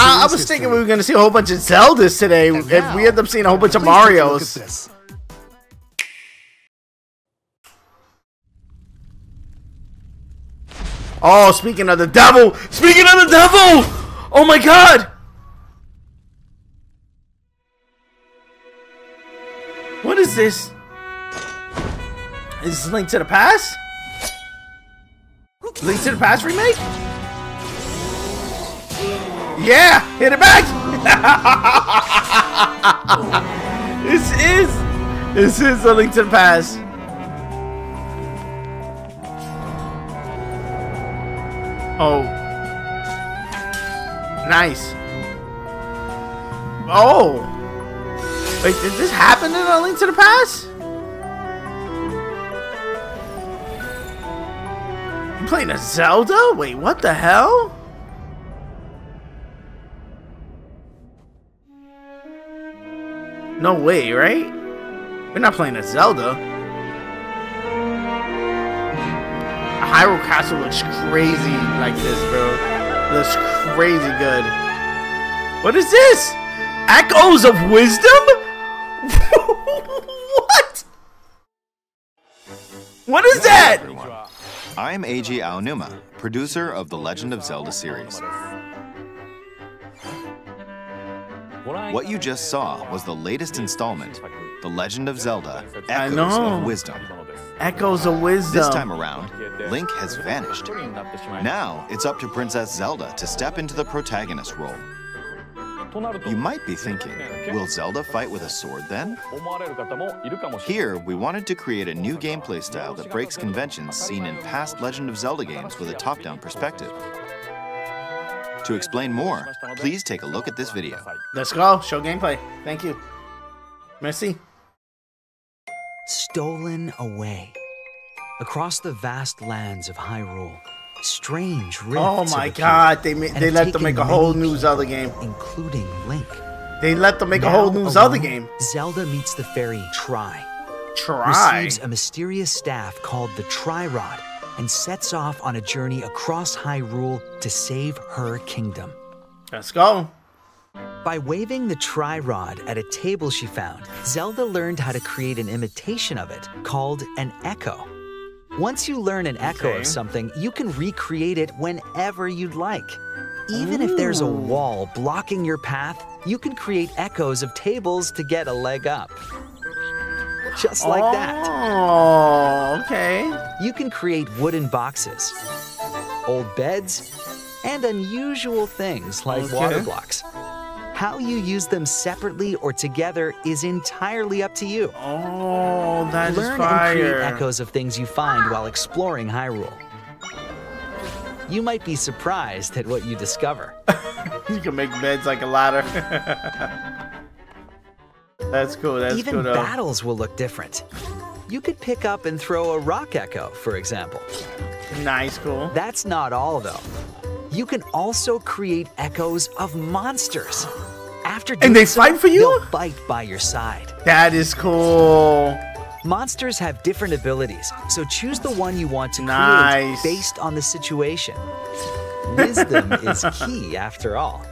I, I was thinking we were gonna see a whole bunch of Zeldas today, and, now, we end up seeing a whole bunch of Please take a look at Mario's. Oh, speaking of the devil! Speaking of the devil! Oh my god! What is this? Is this Link to the Past? Link to the Past remake? Yeah! Hit it back! this is... This is a Link to the Past. Oh. Nice. Oh. Wait, did this happen in A Link to the Past? You playing a Zelda? Wait, what the hell? No way, right? We're not playing a Zelda. A Hyrule Castle looks crazy like this, bro. Looks crazy good. What is this? Echoes of Wisdom? what? What is that? I'm Eiji Aonuma, producer of the Legend of Zelda series. What you just saw was the latest installment, The Legend of Zelda Echoes of Wisdom. Echoes of Wisdom. This time around, Link has vanished. Now it's up to Princess Zelda to step into the protagonist role. You might be thinking, will Zelda fight with a sword then? Here, we wanted to create a new gameplay style that breaks conventions seen in past Legend of Zelda games with a top-down perspective. To explain more, please take a look at this video. Let's go. Show gameplay. Thank you. Merci. Stolen away. Across the vast lands of Hyrule, strange rifts Oh my god, they ma- they let them make a whole many new Zelda game. including Link. They let them make a whole new Zelda game. Zelda meets the fairy Tri, Try. receives a mysterious staff called the Tri Rod, and sets off on a journey across Hyrule to save her kingdom. Let's go. By waving the Tri Rod at a table she found, Zelda learned how to create an imitation of it called an echo. Once you learn an echo Okay. of something, you can recreate it whenever you'd like. Even if there's a wall blocking your path, you can create echoes of tables to get a leg up. Just like that. Oh, okay. You can create wooden boxes, old beds, and unusual things like Okay. water blocks. How you use them separately or together is entirely up to you. Oh, that is Learn and create echoes of things you find while exploring Hyrule. You might be surprised at what you discover. you can make beds like a ladder. That's cool. That's Even cool battles will look different. You could pick up and throw a rock echo, for example. Nice, cool. That's not all, though. You can also create echoes of monsters. After doing they so, fight for you? They'll fight by your side. That is cool. Monsters have different abilities, so choose the one you want to Nice. create based on the situation. Wisdom is key, after all.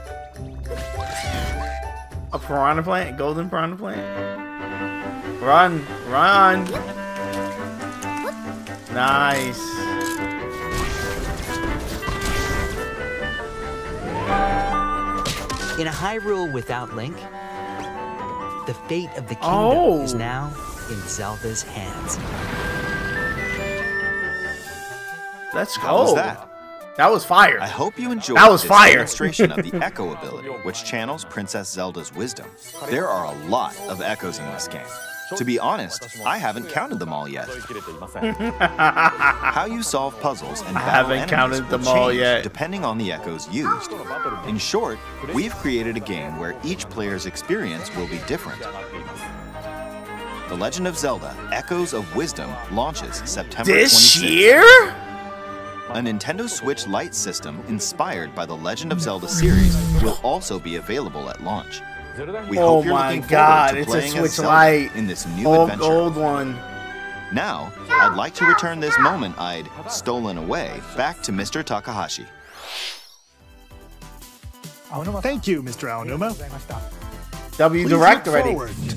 A piranha plant, golden piranha plant. Run, run. Nice. In a Hyrule without Link, the fate of the kingdom Oh. is now in Zelda's hands. Let's go. How was oh. that? That was fire. I hope you enjoyed That was this fire. demonstration of the Echo ability, which channels Princess Zelda's wisdom. There are a lot of echoes in this game. To be honest, I haven't counted them all yet. How you solve puzzles and I battle haven't enemies counted them all yet. depending on the echoes used. In short, we've created a game where each player's experience will be different. The Legend of Zelda: Echoes of Wisdom launches September this 26th. year? A Nintendo Switch Lite system inspired by the Legend of Zelda series will also be available at launch. We Oh hope you're my looking God, forward to it's a playing as Switch Lite. in this new Old, adventure. old one. Now, I'd like to return this moment I'd stolen away back to Mr. Takahashi. Thank you, Mr. Aonuma. W Please direct already. forward to